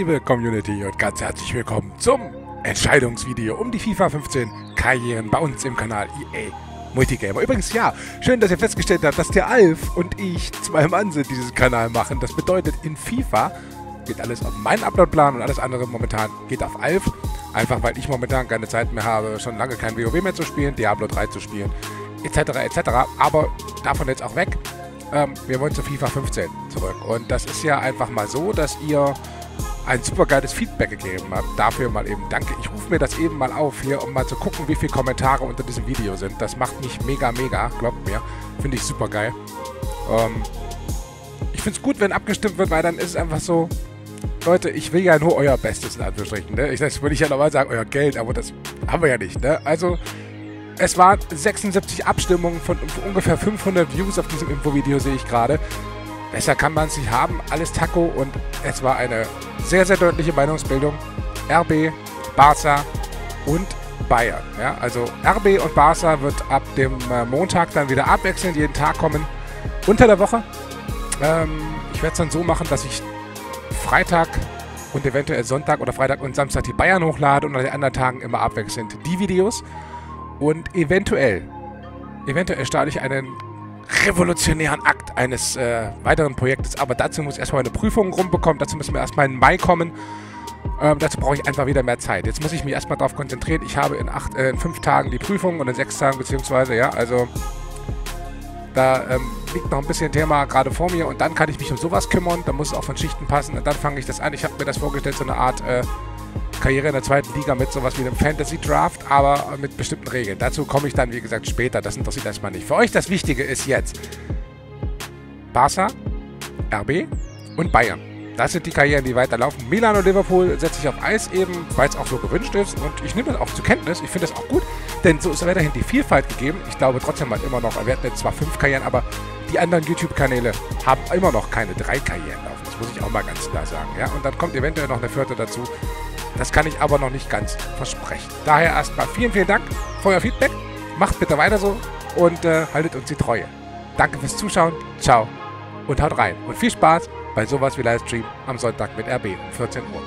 Liebe Community und ganz herzlich willkommen zum Entscheidungsvideo um die FIFA 15 Karrieren bei uns im Kanal EA Multigamer. Übrigens ja, schön, dass ihr festgestellt habt, dass der Alf und ich zwei Mann sind, die diesen Kanal machen. Das bedeutet, in FIFA geht alles auf meinen Uploadplan und alles andere momentan geht auf Alf. Einfach weil ich momentan keine Zeit mehr habe, schon lange kein WoW mehr zu spielen, Diablo 3 zu spielen, etc. etc. Aber davon jetzt auch weg. Ähm, wir wollen zu FIFA 15 zurück. Und das ist ja einfach mal so, dass ihr ein super geiles Feedback gegeben habt. Dafür mal eben danke. Ich rufe mir das eben mal auf hier, um mal zu gucken, wie viele Kommentare unter diesem Video sind. Das macht mich mega, mega, glaubt mir. Finde ich super geil. Ähm, ich finde es gut, wenn abgestimmt wird, weil dann ist es einfach so, Leute, ich will ja nur euer Bestes in Anführungsstrichen. Ne? Ich, das würde ich ja normal sagen, euer Geld, aber das haben wir ja nicht. Ne? Also, es waren 76 Abstimmungen von ungefähr 500 Views auf diesem Infovideo, sehe ich gerade. Besser kann man es nicht haben. Alles Taco und es war eine sehr, sehr deutliche Meinungsbildung. RB, Barca und Bayern. Ja, also RB und Barca wird ab dem äh, Montag dann wieder abwechselnd jeden Tag kommen. Unter der Woche. Ähm, ich werde es dann so machen, dass ich Freitag und eventuell Sonntag oder Freitag und Samstag die Bayern hochlade und an den anderen Tagen immer abwechselnd die Videos. Und eventuell, eventuell starte ich einen revolutionären Akt eines äh, weiteren Projektes. Aber dazu muss ich erstmal eine Prüfung rumbekommen. Dazu müssen wir erstmal in Mai kommen. Ähm, dazu brauche ich einfach wieder mehr Zeit. Jetzt muss ich mich erstmal darauf konzentrieren. Ich habe in, acht, äh, in fünf Tagen die Prüfung und in sechs Tagen beziehungsweise, ja, also da ähm, liegt noch ein bisschen Thema gerade vor mir und dann kann ich mich um sowas kümmern. Da muss es auch von Schichten passen und dann fange ich das an. Ich habe mir das vorgestellt, so eine Art äh, Karriere in der zweiten Liga mit sowas wie einem Fantasy Draft, aber mit bestimmten Regeln. Dazu komme ich dann, wie gesagt, später. Das interessiert erstmal nicht. Für euch das Wichtige ist jetzt Barca, RB und Bayern. Das sind die Karrieren, die weiterlaufen. Milan und Liverpool setze ich auf Eis eben, weil es auch so gewünscht ist. Und ich nehme das auch zur Kenntnis. Ich finde das auch gut, denn so ist weiterhin die Vielfalt gegeben. Ich glaube trotzdem mal immer noch, wir hatten jetzt zwar fünf Karrieren, aber die anderen YouTube-Kanäle haben immer noch keine drei Karrieren laufen. Das muss ich auch mal ganz klar sagen. Ja? Und dann kommt eventuell noch eine vierte dazu. Das kann ich aber noch nicht ganz versprechen. Daher erstmal vielen, vielen Dank für euer Feedback. Macht bitte weiter so und äh, haltet uns die Treue. Danke fürs Zuschauen. Ciao und haut rein. Und viel Spaß bei sowas wie Livestream am Sonntag mit RB um 14 Uhr.